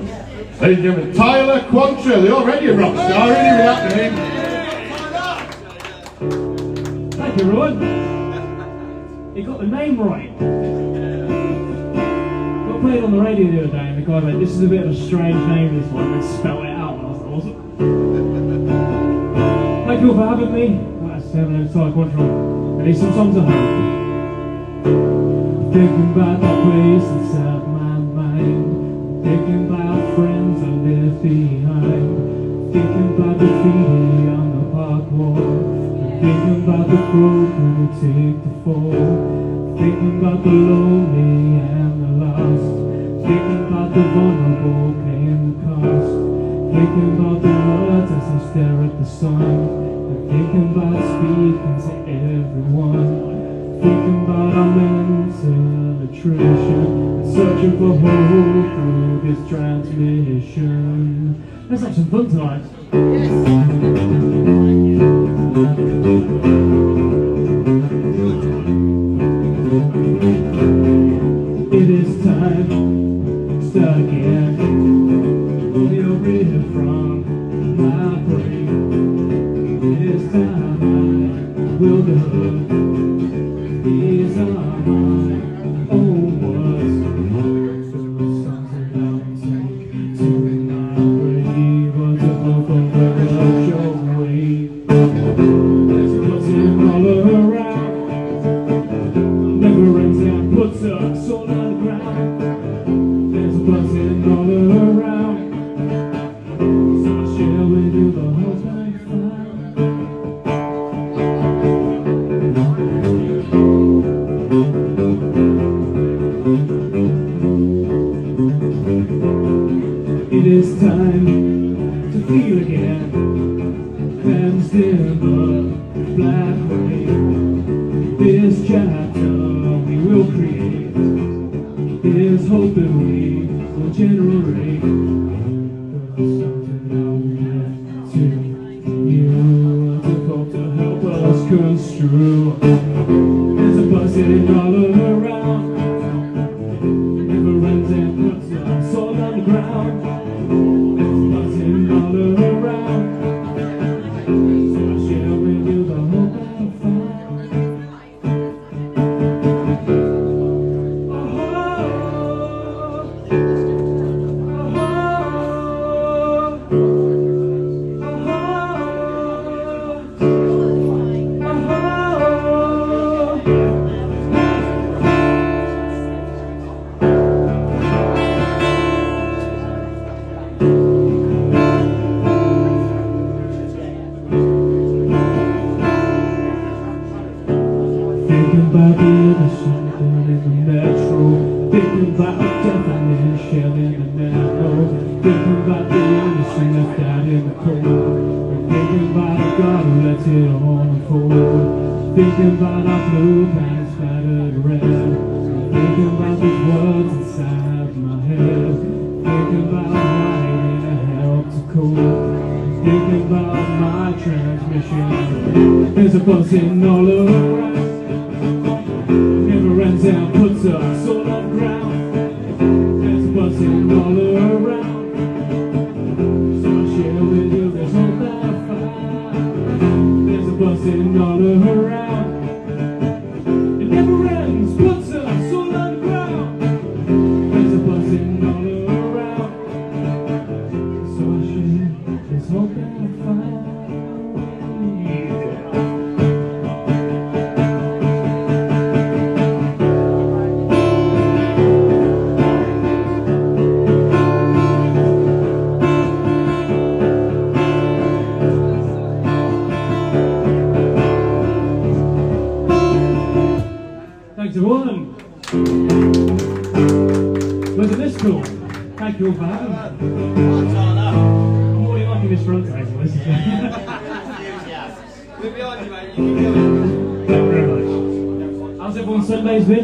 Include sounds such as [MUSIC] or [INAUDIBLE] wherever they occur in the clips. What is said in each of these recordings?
Ladies and gentlemen, Tyler Quantrill, the already a rock star, really reacting. Thank you, everyone. You got the name right. Got played on the radio the other day, and the guy went, "This is a bit of a strange name, this one." And spelled it out, and I was like, "Awesome." Thank you all for having me. That's and Tyler Quantrill. And these some songs at home. Thinking about that place my mind. Thinking about friends I left behind. Thinking about the graffiti on the park. Thinking about the broken who take the fall. Thinking about the lonely and the lost. Thinking about the vulnerable paying the cost. Thinking about the words as I stare at the sun. Thinking about speaking to everyone. Thinking about our mental attrition searching for hope this transmission. Let's have some fun tonight. Never on the ground. Thinking about a God who lets it all unfold. Thinking about our blue pants splattered red. Thinking about these words inside my head. Thinking about writing to help to cope Thinking about my transmission. There's a buzzing all around. Never ends out, puts us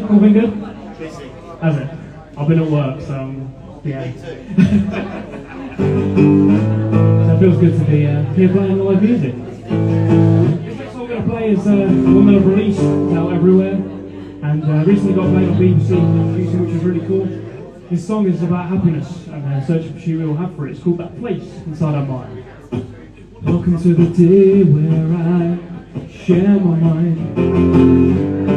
Been good? Busy. Has it? I've been at work, so um, yeah. Me too. [LAUGHS] so it feels good to be uh, here playing live music. The next song we're going to play is uh, one that I've released, everywhere, and uh, recently got played on BBC, which is really cool. This song is about happiness and the search she will have for it. It's called That Place Inside Our Mind. Welcome to the day where I share my mind.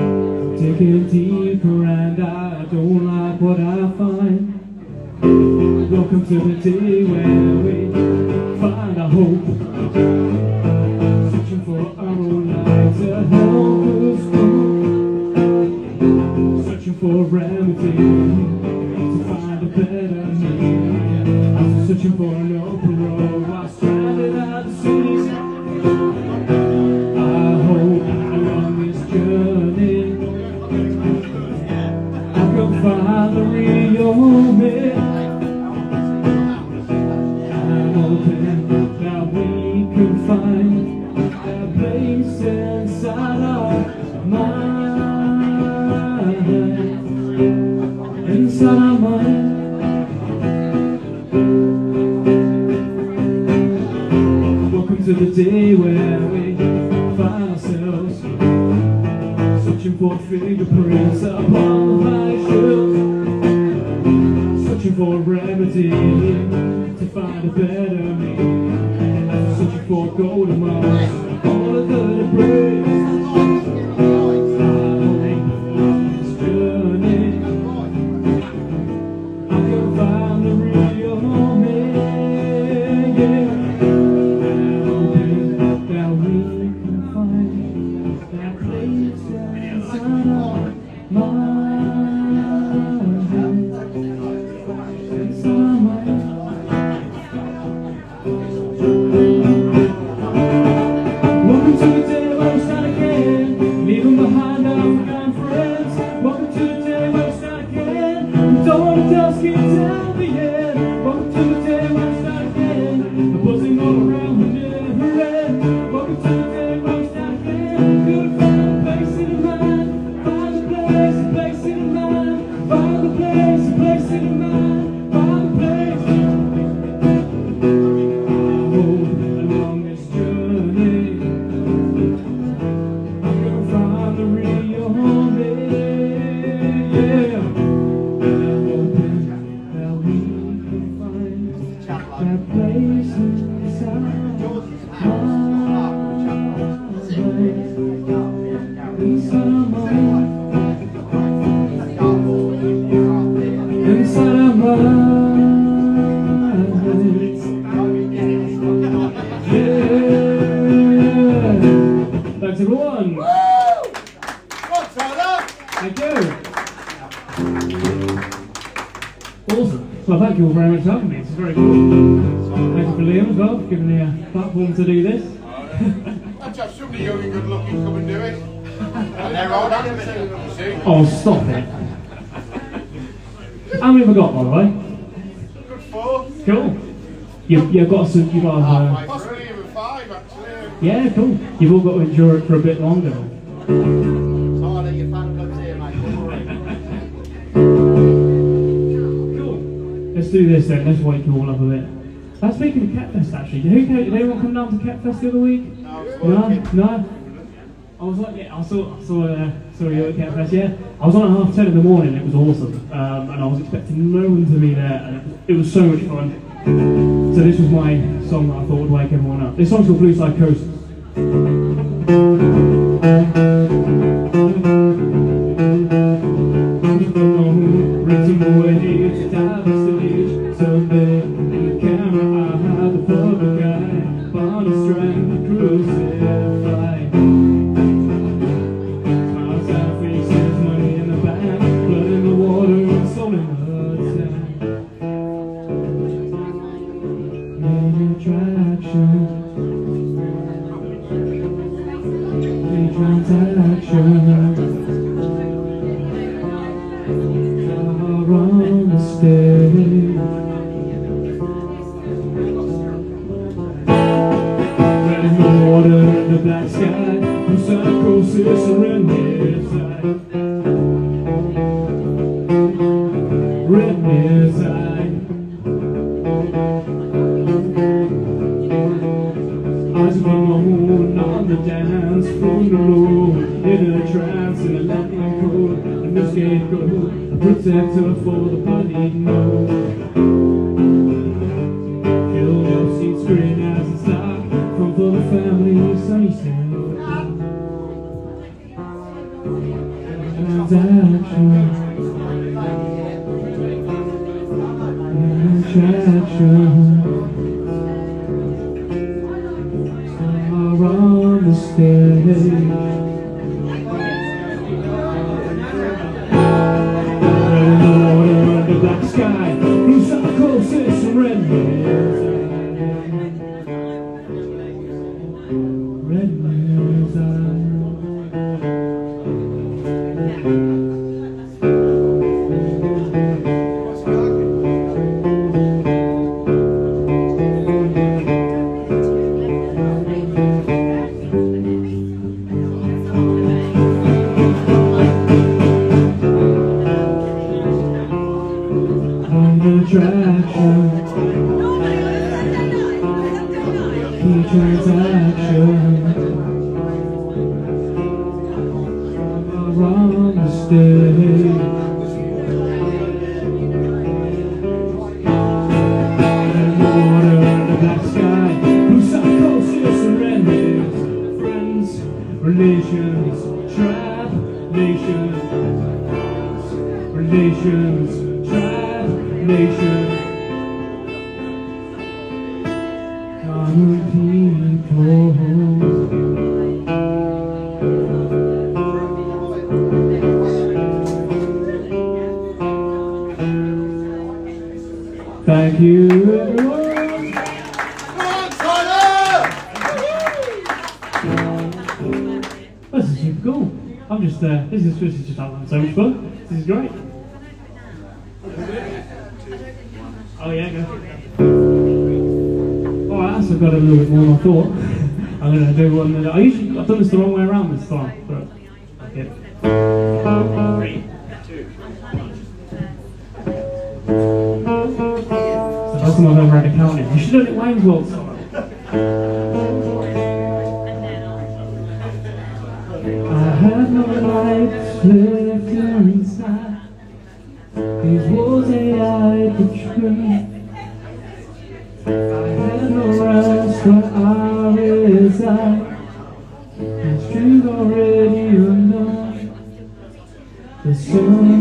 Take it deeper and I don't like what I find. Welcome to the day when can find a place inside our mind. inside our mind. Welcome to the day where Oh, stop it. How many have I got, by the way? Four. Cool. You've, you've got some. You've got. Uh, Possibly even five, actually. Yeah, cool. You've all got to endure it for a bit longer. cool. Let's do this then. Let's wake you all up a bit. That's speaking of Catfest, actually. Did, who, did anyone come down to Catfest the other week? No. No? no? I was like, yeah, I saw, saw, uh, saw you at yeah. I was on at half ten in the morning, it was awesome. Um, and I was expecting no one to be there, and it was, it was so much fun. So this was my song that I thought would wake everyone up. This song's called Blue Psychosis. The bloody You, everyone. On! This is super cool. I'm just, uh, this is, this is just having so much fun. This is great. Oh yeah, go. Alright, I've got a little bit more than I thought. [LAUGHS] I'm gonna do one that I usually, I've done this the wrong way around this time, So that's time I've ever had a. You should have done it Wayne's. I have no life left inside These walls they I betray I have no rest where I reside The streets already undone The sun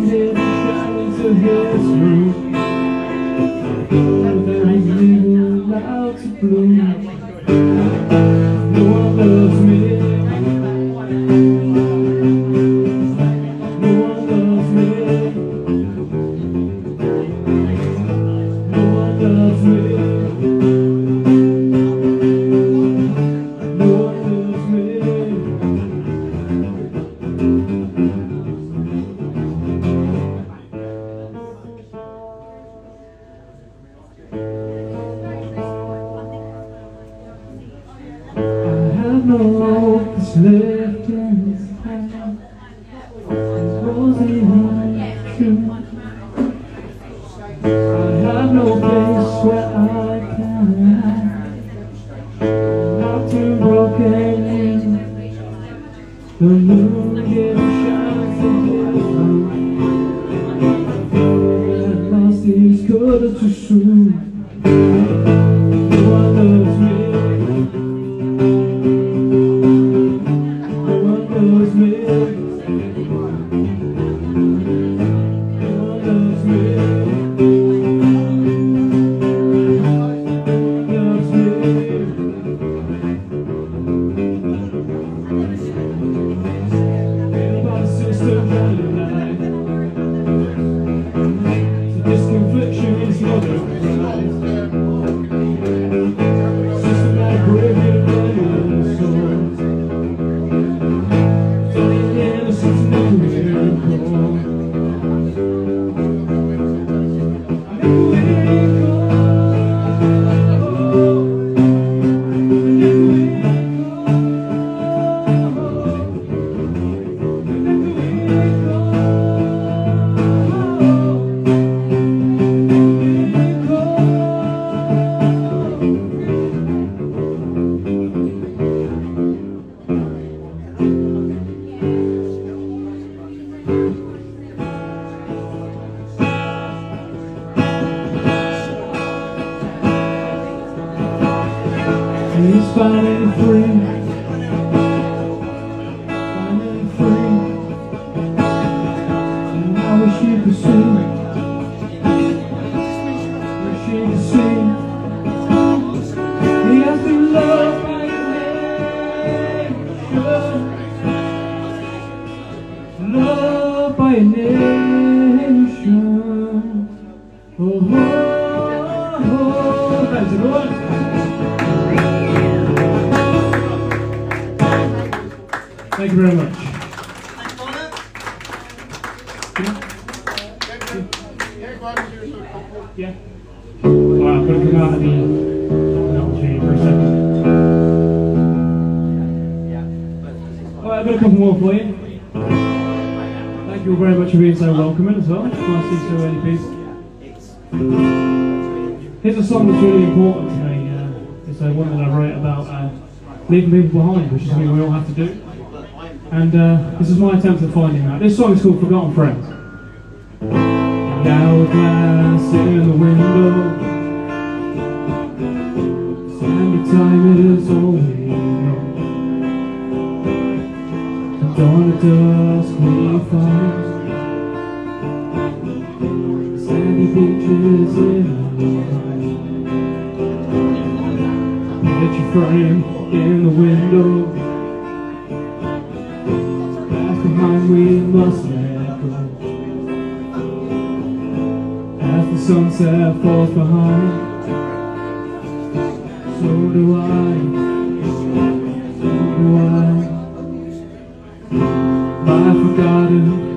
know this Thank you. He's a couple more for you. Thank you all very much for being so welcoming as well. Nice to see so many people. Here's a song that's really important to me. Uh, it's uh, one that I wrote about uh, leaving people behind, which is something we all have to do. And uh, this is my attempt at finding that. This song is called Forgotten Friends. The hourglass in the window. Sandy time it is all At dusk we find sandy beaches in our. Picture frame in the window. Back behind we must let go. As the sunset falls behind, so do I, My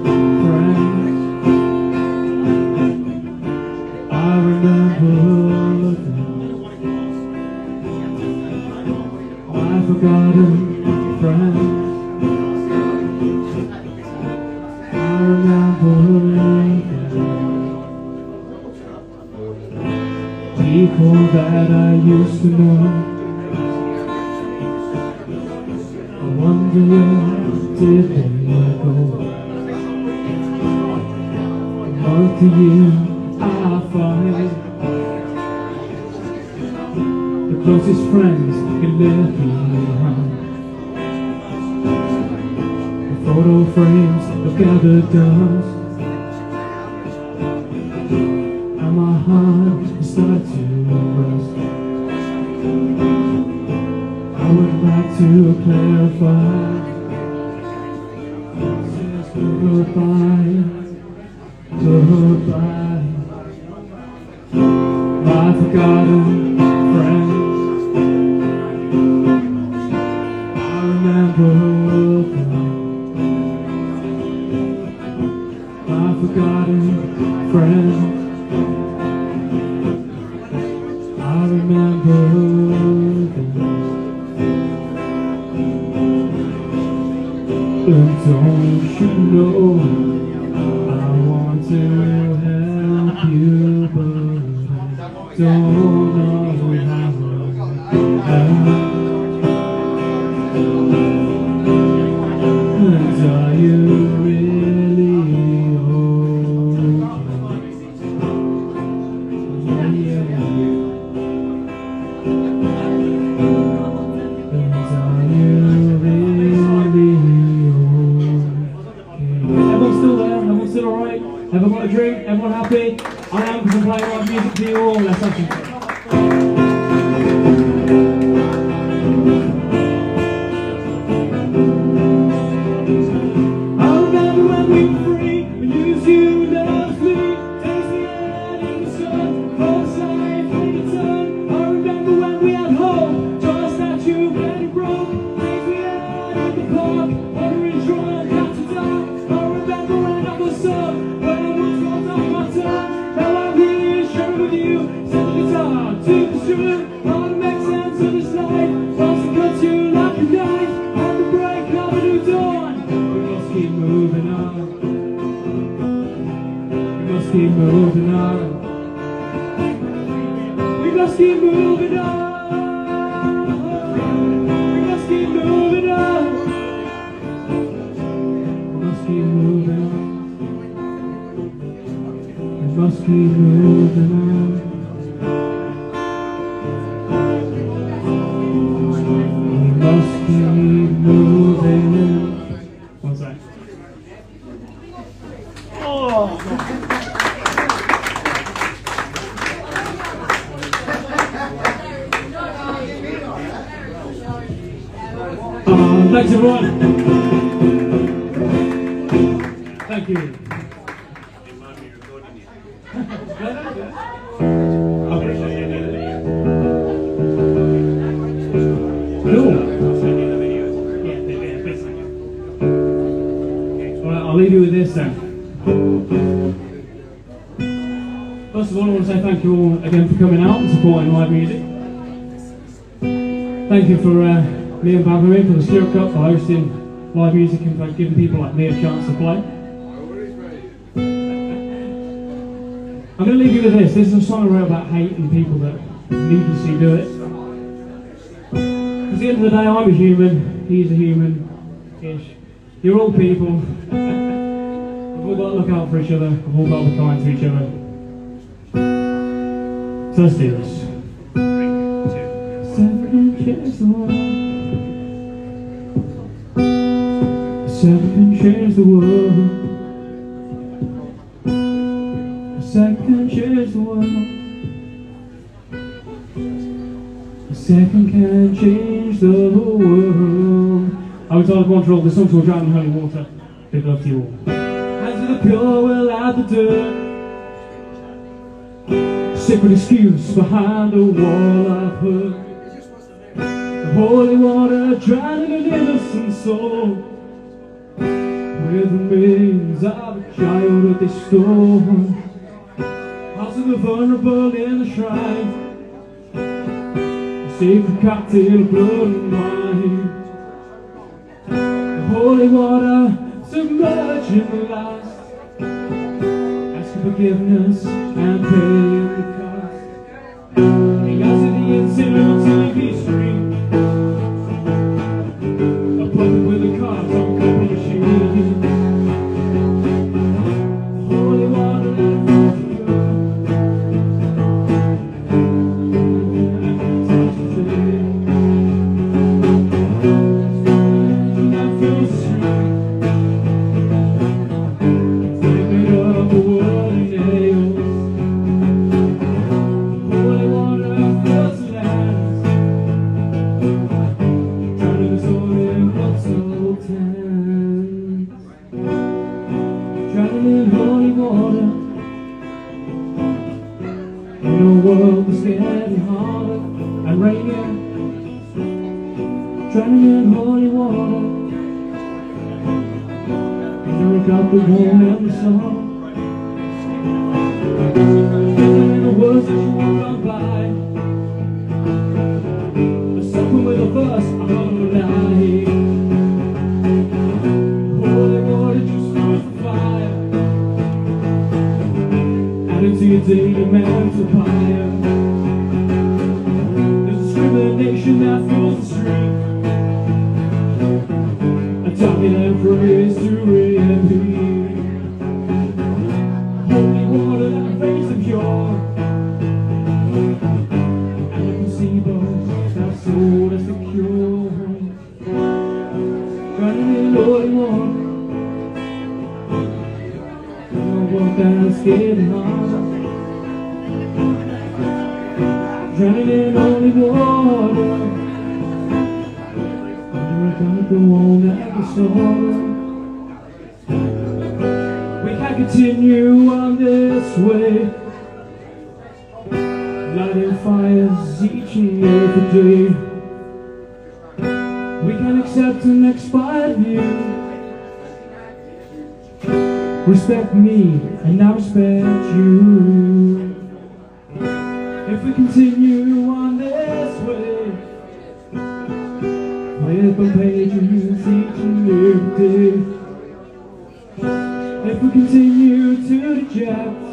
To year I find The closest friends can left behind The photo frames have gathered dust and my heart is starting to rust. I would like to clarify. Goodbye, My forgotten friends. I remember them. My forgotten friends. I remember. And don't you know must keep moving on. Live music. Thank you for uh, me and Valerie for the Stirrup Cup for hosting live music and for giving people like me a chance to play. [LAUGHS] I'm going to leave you with this. This is a song I wrote about hate and people that needlessly do it. Because at the end of the day, I'm a human, he's a human-ish. You're all people. [LAUGHS] We've all got to look out for each other. We've all got to be kind to each other. So let's do this. Seven change the world. Seven change the world. A second change the world. A second can change the world. I was on control. The song's called Drowning Holy Water. Big love to you all. Hands to the pure will out the dirt. Secret excuse behind a wall I've. Holy water drowning an innocent soul. With the remains of a child at this storm. House of the vulnerable in the shrine. Sacred cocktail blood and wine. Holy water submerging the last. Ask for forgiveness and pay the cost. He goes to the incident TV screen. We can continue on this way. Lighting fires each and every day. We can accept an expired view. Respect me and I respect you. If we continue on With the pages each and every day If we continue to reject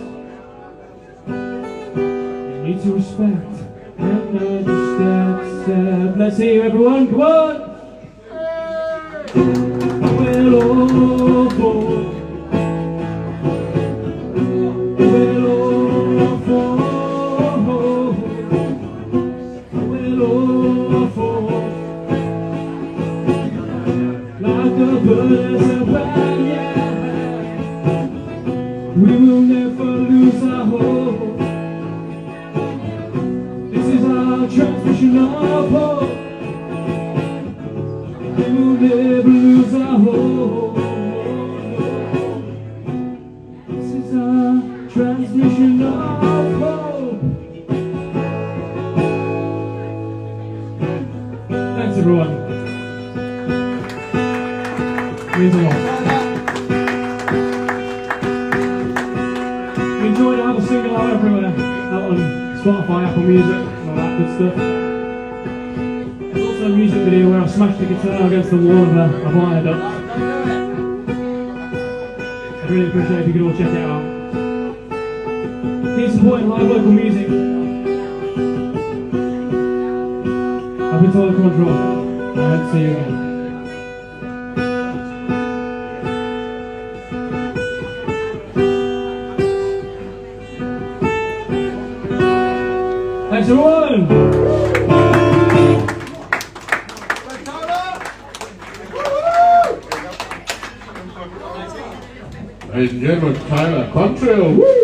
You need to respect and understand. Let's hear everyone, come on! Spotify, Apple Music, and all that good stuff. There's also a music video where I smashed the guitar against the wall of a, a viaduct. I'd really appreciate if you could all check it out. Keep supporting live local music. I've been told control. I hope to see you again. Everyone! Ladies and gentlemen, Tyler Quantrill.